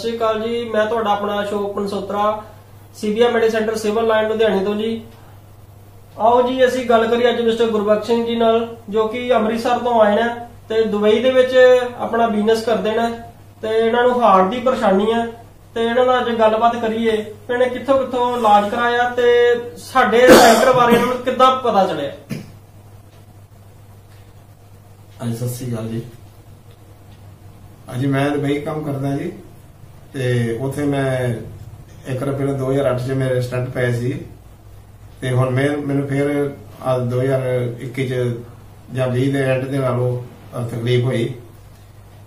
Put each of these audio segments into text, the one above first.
ਸ਼੍ਰੀ ਅਕਾਲ ਜੀ। ਮੈਂ ਤੁਹਾਡਾ ਆਪਣਾ Ashok Kansotra Sibia medi centre civil line ਲੁਧਿਆਣੇ ਤੋਂ ਜੀ। ਆਓ ਜੀ, ਅਸੀਂ ਗੱਲ ਕਰੀਏ ਅੱਜ ਮਿਸਟਰ ਗੁਰਬਖਸ਼ ਸਿੰਘ ਜੀ ਨਾਲ, ਜੋ ਕਿ ਅੰਮ੍ਰਿਤਸਰ ਤੋਂ ਆਏ ਨੇ ਤੇ ਦੁਬਈ ਦੇ ਵਿੱਚ ਆਪਣਾ ਬਿਜ਼ਨਸ ਕਰਦੇ ਨੇ ਤੇ ਇਹਨਾਂ ਨੂੰ ਹਾਰਟ ਦੀ ਪਰੇਸ਼ਾਨੀ ਹੈ ਤੇ ਇਹਨਾਂ ਨਾਲ ਅੱਜ ਗੱਲਬਾਤ ਕਰੀਏ ਵੀ ਇਹਨੇ ਕਿੱਥੋਂ ਕਿੱਥੋਂ ਇਲਾਜ ਕਰਾਇਆ ਤੇ ਸਾਡੇ ਸੈਂਟਰ ਬਾਰੇ ਇਹਨਾਂ ਨੂੰ ਕਿੱਦਾਂ ਪਤਾ ਚੱਲਿਆ? ਹਾਂਜੀ, ਸਤਿ ਸ੍ਰੀ ਅਕਾਲ ਜੀ। ਅੱਜ ਮੈਂ ਦੁਬਈ ਕੰਮ ਕਰਦਾ ਜੀ। ਤੇ ਉਥੇ ਮੈਂ ਇੱਕ ਵਾਰ ਪਹਿਲਾਂ 2008 ਚ ਮੇਰੇ ਸਟੰਟ ਪਏ ਸੀ ਤੇ ਹੁਣ ਮੈਂ, ਮੈਨੂੰ ਫਿਰ ਅੱਜ 2021 ਚ ਜਾਂ 20 ਦੇ ਐਂਡ ਦੇ ਨਾਲੋਂ ਅਹ ਤਕਲੀਫ ਹੋਈ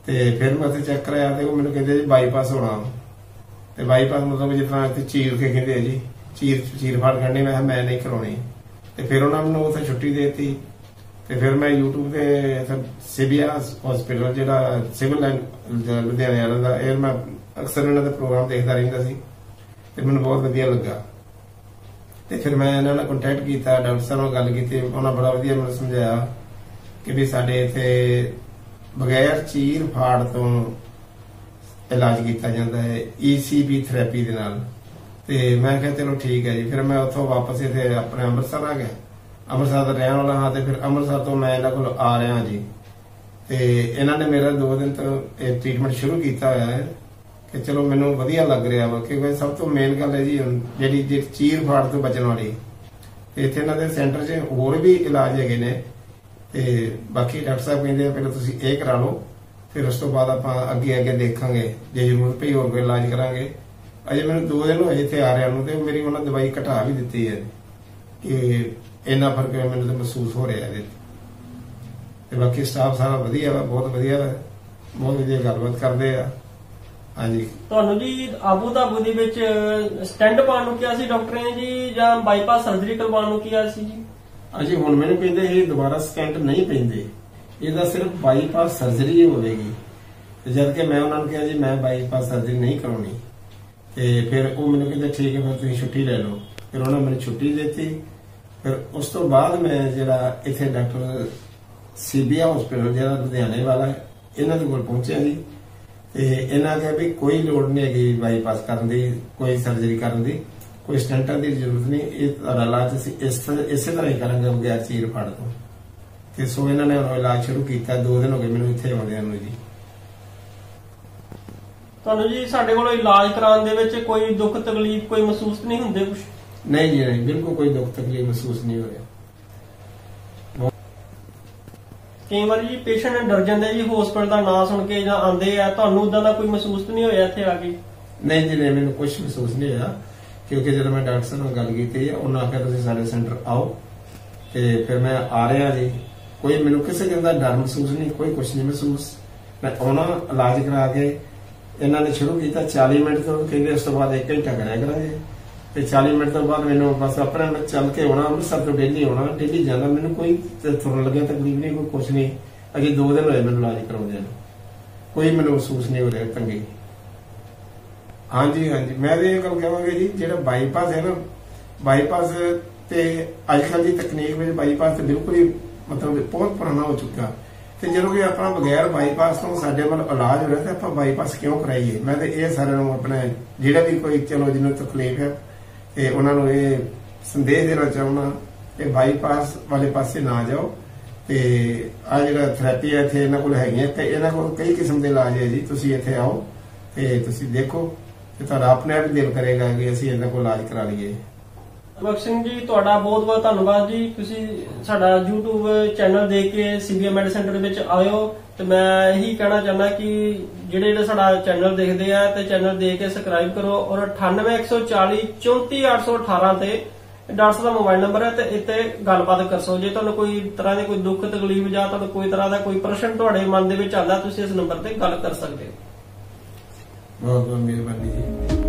ਤੇ ਫਿਰ ਮੈਂ ਉੱਥੇ ਚੈੱਕ ਕਰਾਇਆ ਤੇ ਉਹ ਮੈਨੂੰ ਕਹਿੰਦੇ ਜੀ ਬਾਈਪਾਸ ਹੋਣਾ ਤੇ ਬਾਈਪਾਸ ਮਤਲਬ ਜਿਸ ਤਰ੍ਹਾਂ ਇੱਥੇ ਚੀਰ ਕੇ ਕਹਿੰਦੇ ਆ ਜੀ, ਚੀਰ ਚੀਰ ਫਾੜ ਕਰਨੀ ਮੈਂ ਕਿਹਾ ਮੈਂ ਨਹੀਂ ਕਰਾਉਣੀ। ਤੇ ਫਿਰ ਉਹਨਾਂ ਮੈਨੂੰ ਉੱਥੇ ਛੁੱਟੀ ਦੇ ਦਿੱਤੀ। ਤੇ ਫਿਰ ਮੈਂ YouTube ਤੇ ਸਿਵਿਆ ਹਸਪੀਟਲ ਜਿਹੜਾ ਸਿਵਲ ਲਾਈਨ ਲੁਧਿਆਣੇ ਵਾਲਾ ਦਾ, ਇਹ ਮੈਂ ਅਕਸਰ ਇਹਨਾਂ ਦਾ ਪ੍ਰੋਗਰਾਮ ਦੇਖਦਾ ਰਹਿੰਦਾ ਸੀ ਤੇ ਮੈਨੂੰ ਬਹੁਤ ਵਧੀਆ ਲੱਗਾ। ਤੇ ਫਿਰ ਮੈਂ ਇਹਨਾਂ ਨਾਲ ਕੰਟੈਕਟ ਕੀਤਾ, ਡਾਕਟਰ ਸਾਹਿਬ ਨਾਲ ਗੱਲ ਕੀਤੀ, ਉਹਨਾਂ ਬੜਾ ਵਧੀਆ ਮੈਨੂੰ ਸਮਝਾਇਆ ਕਿ ਵੀ ਸਾਡੇ ਇੱਥੇ ਬਗੈਰ ਚੀਰ ਫਾੜ ਤੋਂ ਇਲਾਜ ਕੀਤਾ ਜਾਂਦਾ ਹੈ ECB ਥੈਰੇਪੀ ਦੇ ਨਾਲ। ਤੇ ਮੈਂ ਕਿਹਾ ਚਲੋ ਠੀਕ ਹੈ ਜੀ, ਫਿਰ ਮੈਂ ਉੱਥੋਂ ਵਾਪਸ ਇੱਥੇ ਆਪਣੇ ਅੰਮ੍ਰਿਤਸਰ ਆ ਗਿਆ। ਅੰਮ੍ਰਿਤਸਰ ਦਾ ਰਹਿਣ ਵਾਲਾ ਹਾਂ ਤੇ ਫਿਰ ਅੰਮ੍ਰਿਤਸਰ ਤੋਂ ਮੈਂ ਇਹਨਾਂ ਕੋਲ ਆ ਰਿਹਾ ਜੀ। ਤੇ ਇਹਨਾਂ ਨੇ ਮੇਰਾ 2 ਦਿਨ ਤੋਂ ਇਹ ਟ੍ਰੀਟਮੈਂਟ ਸ਼ੁਰੂ ਕੀਤਾ ਹੋਇਆ ਹੈ ਕਿ ਚਲੋ ਮੈਨੂੰ ਵਧੀਆ ਲੱਗ ਰਿਹਾ ਵਾ ਕਿਉਂਕਿ ਸਭ ਤੋਂ ਮੇਨ ਗੱਲ ਹੈ ਜੀ ਜਿਹੜੀ ਜਿਹੜੀ ਚੀਰ ਫਾੜ ਤੋਂ ਬਚਣ ਵਾਲੀ। ਤੇ ਇੱਥੇ ਇਹਨਾਂ ਦੇ ਸੈਂਟਰ 'ਚ ਹੋਰ ਵੀ ਇਲਾਜ ਹੈਗੇ ਨੇ। ਤੇ ਬਾਕੀ ਡਾਕਟਰ ਸਾਹਿਬ ਕਹਿੰਦੇ ਆ ਪਹਿਲਾਂ ਤੁਸੀਂ ਇਹ ਕਰਾ ਲਓ, ਫਿਰ ਉਸ ਤੋਂ ਬਾਅਦ ਆਪਾਂ ਅੱਗੇ ਅੱਗੇ ਦੇਖਾਂਗੇ, ਜੇ ਜ਼ਰੂਰਤ ਪਈ ਹੋਰ ਕੋਈ ਇਲਾਜ ਕਰਾਂਗੇ। ਅਜੇ ਮੈਨੂੰ 2 ਦਿਨ ਹੋਏ ਇੱਥੇ ਆ ਰਿਹਾ ਨੂੰ ਤੇ ਮੇਰੀ ਉਹਨਾਂ ਦਵਾਈ ਘਟਾ ਵੀ ਦਿੱਤੀ ਹੈ ਕਿ ਇੰਨਾ ਫ਼ਰਕ ਮੈਨੂੰ ਤਾਂ ਮਹਿਸੂਸ ਹੋ ਰਿਹਾ ਇਹਦੇ ਤੇ ਬਾਕੀ ਸਟਾਫ ਸਾਰਾ ਵਧੀਆ ਵਾ ਬਹੁਤ ਵਧੀਆ ਵਾ। ਬਹੁਤ ਵਧੀਆ ਗੱਲਬਾਤ ਕਰਦੇ ਆ। ਹਾਂਜੀ। ਤੁਹਾਨੂੰ ਜੀ ਆਬੂ ਧਾਬੂ ਦੇ ਵਿੱਚ ਸਟੈਂਡ ਪਾਉਣ ਨੂੰ ਕਿਹਾ ਸੀ ਡਾਕਟਰ ਨੇ ਜੀ ਜਾਂ ਬਾਈਪਾਸ ਸਰਜਰੀ ਕਰਵਾਉਣ ਨੂੰ ਕਿਹਾ ਸੀ ਜੀ? ਅਜੇ ਹੁਣ ਮੈਨੂੰ ਕਹਿੰਦੇ ਇਹ ਦੁਬਾਰਾ ਸਟੈਂਟ ਨਹੀਂ ਪੈਂਦੇ। ਇਹਦਾ ਸਿਰਫ ਬਾਈਪਾਸ ਸਰਜਰੀ ਹੋਵੇਗੀ। ਤੇ ਜਦ ਕਿ ਮੈਂ ਉਹਨਾਂ ਨੂੰ ਕਿਹਾ ਜੀ ਮੈਂ ਬਾਈਪਾਸ ਸਰਜਰੀ ਨਹੀਂ ਕਰਾਉਣੀ। ਤੇ ਫਿਰ ਉਹ ਮੈਨੂੰ ਕਹਿੰਦੇ ਠੀਕ ਹੈ ਫਿਰ ਤੁਸੀਂ ਛੁੱਟੀ ਲੈ ਲਓ। ਫਿਰ ਉਹਨਾਂ ਨੇ ਮੈਨੂੰ ਛੁੱਟੀ ਦਿੱਤੀ। ਫਿਰ ਉਸ ਤੋਂ ਬਾਅਦ ਮੈਂ ਜਿਹੜਾ ਇੱਥੇ ਡਾਕਟਰ ਸੀਬੀਆ ਹਸਪੀਟਲ ਜਿਹੜਾ ਲੁਧਿਆਣੇ ਵਾਲਾ ਹੈ, ਇਹਨਾਂ ਦੇ ਕੋਲ ਪਹੁੰਚਿਆ ਜੀ। ਤੇ ਇਹਨਾਂ ਕਿਹਾ ਵੀ ਕੋਈ ਲੋੜ ਨਹੀਂ ਹੈਗੀ ਬਾਈਪਾਸ ਕਰਨ ਦੀ ਕੋਈ ਸਰਜਰੀ ਕਰਨ ਦੀ ਕੋਈ ਸਟੈਂਟਾਂ ਦੀ ਜ਼ਰੂਰਤ ਨਹੀਂ। ਇਹ ਤੁਹਾਡਾ ਇਲਾਜ ਅਸੀਂ ਇਸ ਇਸੇ ਤਰ੍ਹਾਂ ਹੀ ਕਰਾਂਗੇ ਬਗੈਰ ਚੀਰ ਫੜ ਤੋਂ। ਤੇ ਸੋ ਇਹਨਾਂ ਨੇ ਹੁਣ ਇਲਾਜ ਸ਼ੁਰੂ ਕੀਤਾ 2 ਦਿਨ ਹੋ ਗਏ ਮੈਨੂੰ ਇੱਥੇ ਆਉਂਦਿਆਂ ਨੂੰ ਜੀ। ਤੁਹਾਨੂੰ ਜੀ ਸਾਡੇ ਕੋਲ ਇਲਾਜ ਕਰਾਉਣ ਦੇ ਵਿੱਚ ਕੋਈ ਦੁੱਖ ਤਕਲੀਫ ਕੋਈ ਮਹਿਸੂਸ ਨਹੀਂ ਹੁੰਦੇ ਕੁਝ ਨਹੀਂ ਜੀ, ਨਹੀਂ, ਬਿਲਕੁਲ ਕੋਈ ਦੁੱਖ ਤਕਲੀਫ ਮਹਿਸੂਸ ਨਹੀਂ ਹੋਇਆ ਕਈ ਵਾਰੀ ਜੀ ਪੇਸ਼ੈਂਟ ਡਰ ਜਾਂਦੇ ਜੀ ਹਸਪੀਟਲ ਦਾ ਨਾਂ ਸੁਣ ਕੇ ਜਾਂ ਆਂਦੇ ਆ, ਤੁਹਾਨੂੰ ਉਦਾਂ ਦਾ ਕੋਈ ਮਹਿਸੂਸ ਨਹੀਂ ਹੋਇਆ ਇੱਥੇ ਆ ਕੇ? ਨਹੀਂ ਜੀ, ਨਹੀਂ, ਮੈਨੂੰ ਕੁਝ ਮਹਿਸੂਸ ਨਹੀਂ ਹੋਇਆ, ਕਿਉਂਕਿ ਜਦੋਂ ਮੈਂ ਡਾਕਟਰ ਨਾਲ ਗੱਲ ਕੀਤੀ, ਉਹਨਾਂ ਆਖਿਆ ਤੁਸੀਂ ਸਾਡੇ ਸੈਂਟਰ ਆਓ, ਤੇ ਫਿਰ ਮੈਂ ਆ ਰਿਹਾ ਜੀ। ਕੋਈ ਮੈਨੂੰ ਕਿਸੇ ਕਿਸਮ ਦਾ ਡਰ ਮਹਿਸੂਸ ਨਹੀਂ, ਕੋਈ ਕੁਝ ਨਹੀਂ ਮਹਿਸੂਸ। ਮੈਂ ਆਉਣਾ, ਇਲਾਜ ਕਰਾ ਕੇ, ਇਹਨਾਂ ਨੇ ਸ਼ੁਰੂ ਕੀਤਾ 40 ਮਿੰਟ ਤੋਂ, ਕਹਿੰਦੇ ਉਸ ਤੋਂ ਬਾਅਦ 1 ਘੰਟਾ ਕਰਿਆ ਕਰਾਂਗੇ। ਤੇ 40 ਮਿੰਟ ਤੋਂ ਬਾਅਦ ਮੈਨੂੰ ਬਸ ਆਪਣੇ ਨਾਲ ਚੱਲ ਕੇ ਆਉਣਾ, ਅੰਮ੍ਰਿਤਸਰ ਤੋਂ ਡੇਲੀ ਆਉਣਾ, ਡੇਲੀ ਜਾਂਦਾ। ਮੈਨੂੰ ਕੋਈ ਤੁਰਨ ਲੱਗਿਆ ਤਕਲੀਫ ਨਹੀਂ, ਕੋਈ ਕੁਝ ਨਹੀਂ। ਅਜੇ 2 ਦਿਨ ਹੋਏ ਮੈਨੂੰ ਇਲਾਜ ਕਰਾਉਂਦਿਆਂ ਨੂੰ। ਕੋਈ ਮੈਨੂੰ ਮਹਿਸੂਸ ਨਹੀਂ ਹੋ ਰਿਹਾ ਤੰਗੀ। ਹਾਂਜੀ ਹਾਂਜੀ। ਮੈਂ ਵੀ ਇਹ ਗੱਲ ਕਹਾਂਗਾ ਜੀ, ਜਿਹੜਾ ਬਾਈਪਾਸ ਹੈ ਨਾ ਬਾਈਪਾਸ ਤੇ ਅੱਜ ਕੱਲ੍ਹ ਦੀ ਤਕਨੀਕ ਵਿੱਚ ਬਾਈਪਾਸ ਤੇ ਬਿਲਕੁਲ ਹੀ ਮਤਲਬ ਬਹੁਤ ਪੁਰਾਣਾ ਹੋ ਚੁੱਕਾ। ਤੇ ਜਦੋਂ ਕਿ ਆਪਣਾ ਬਗੈਰ ਬਾਈਪਾਸ ਤੋਂ ਸਾਡੇ ਵੱਲ ਇਲਾਜ ਹੋ ਰਿਹਾ, ਤੇ ਆਪਾਂ ਬਾਈਪਾਸ ਕਿਉਂ ਕਰਾਈਏ? ਮੈਂ ਤੇ ਇਹ ਸਾਰਿਆਂ ਨੂੰ ਆਪਣੇ, ਜਿਹੜਾ ਵੀ ਕੋਈ, ਚਲੋ ਜਿਹਨੂੰ ਤਕਲੀਫ ਹੈ ਤੇ ਉਹਨਾਂ ਨੂੰ ਇਹ ਸੰਦੇਸ਼ ਦੇਣਾ ਚਾਹੁੰਦਾ ਕਿ ਬਾਈਪਾਸ ਵਾਲੇ ਪਾਸੇ ਨਾ ਜਾਓ। ਤੇ ਆ ਜਿਹੜਾ ਥੈਰੇਪੀ ਹੈ, ਇੱਥੇ ਇਹਨਾਂ ਕੋਲ ਹੈਗੀਆਂ, ਤੇ ਇਹਨਾਂ ਕੋਲ ਕਈ ਕਿਸਮ ਦੇ ਇਲਾਜ ਹੈ ਜੀ, ਤੁਸੀਂ ਇੱਥੇ ਆਓ ਤੇ ਤੁਸੀਂ ਦੇਖੋ। ਤੇ ਤੁਹਾਡਾ ਆਪਣੇ ਆਪ ਦਿਲ ਕਰੇਗਾ ਕਿ ਅਸੀਂ ਇਹਨਾਂ ਕੋਲ ਇਲਾਜ ਕਰਾ ਲਈਏ। ਬਖਸ਼ ਸਿੰਘ ਜੀ, ਤੁਹਾਡਾ ਬਹੁਤ ਬਹੁਤ ਧੰਨਵਾਦ ਜੀ। ਤੁਸੀਂ ਸਾਡਾ YouTube ਚੈਨਲ ਦੇਖ ਕੇ ਸੀਬੀਐਮ ਮੈਡੀ ਸੈਂਟਰ ਵਿੱਚ ਆਇਓ ਤੇ ਮੈਂ ਇਹੀ ਕਹਿਣਾ ਚਾਹੁੰਦਾ ਕਿ ਜਿਹੜੇ ਜਿਹੜੇ ਸਾਡਾ ਚੈਨਲ ਦੇਖਦੇ ਆ ਤੇ ਚੈਨਲ ਦੇਖ ਕੇ ਸਬਸਕ੍ਰਾਈਬ ਕਰੋ ਔਰ 98140 34818 ਤੇ ਡਾਕਟਰ ਦਾ ਮੋਬਾਈਲ ਨੰਬਰ ਹੈ ਤੇ ਇੱਥੇ ਗੱਲਬਾਤ ਕਰ ਜੇ ਤੁਹਾਨੂੰ ਕੋਈ ਤਰ੍ਹਾਂ ਦੀ ਕੋਈ ਦੁੱਖ, ਤਕਲੀਫ ਜਾਂ ਤੁਹਾਨੂੰ ਕੋਈ ਤਰ੍ਹਾਂ ਦਾ ਕੋਈ ਪ੍ਰਸ਼ਨ ਤੁਹਾਡੇ ਮਨ ਦੇ ਵਿੱਚ ਆਉਂਦਾ, ਤੁਸੀਂ ਇਸ ਨੰਬਰ ਤੇ ਗੱਲ ਕਰ ਸਕਦੇ ਹੋ। ਬਹੁਤ ਬਹੁਤ ਮਿਹਰਬਾਨੀ ਜੀ।